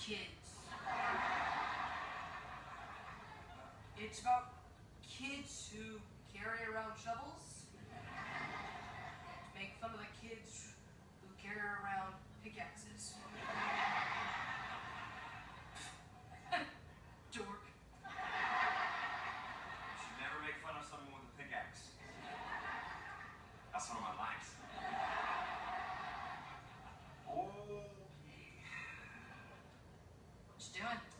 kids. It's about kids who carry around shovels nacional.